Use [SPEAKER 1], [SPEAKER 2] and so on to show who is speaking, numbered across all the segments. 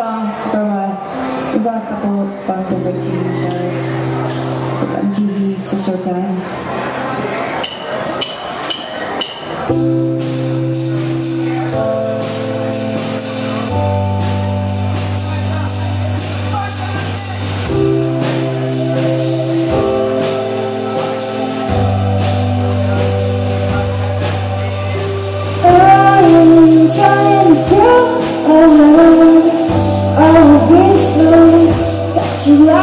[SPEAKER 1] song from uh, a, we've done a couple of fun different TV shows, MTV to Showtime. time. Oh, Uau!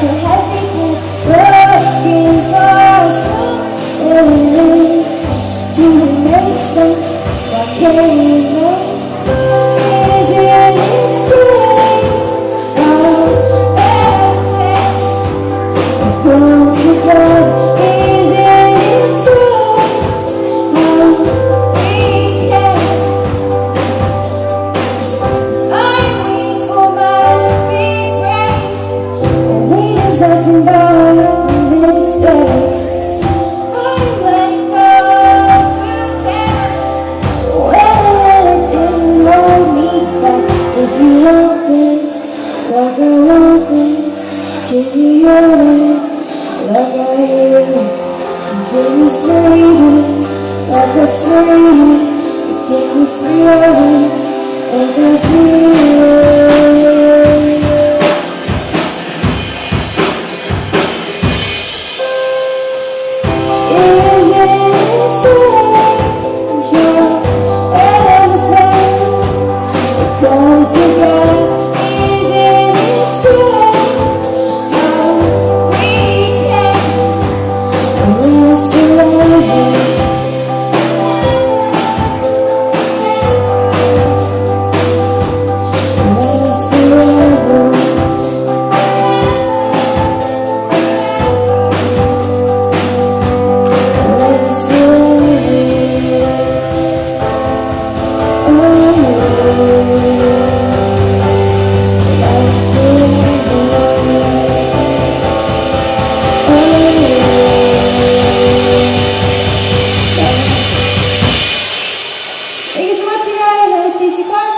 [SPEAKER 1] to help Give me your love, like I am. Give me.